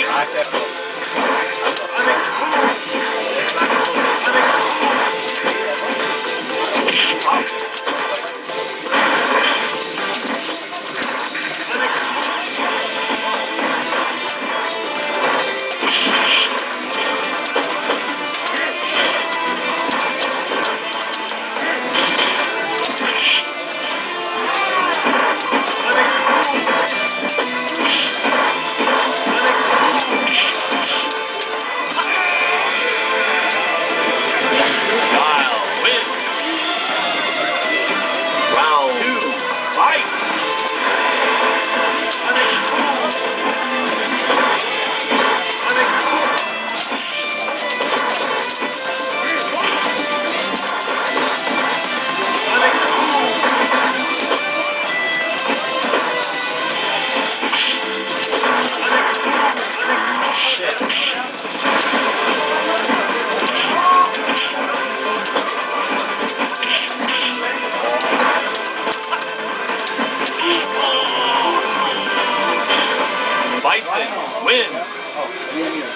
Guile Bison wins.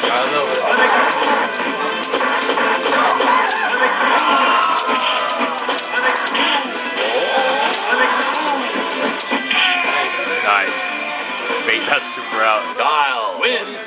Nice, got a little Made that super out. Guile wins.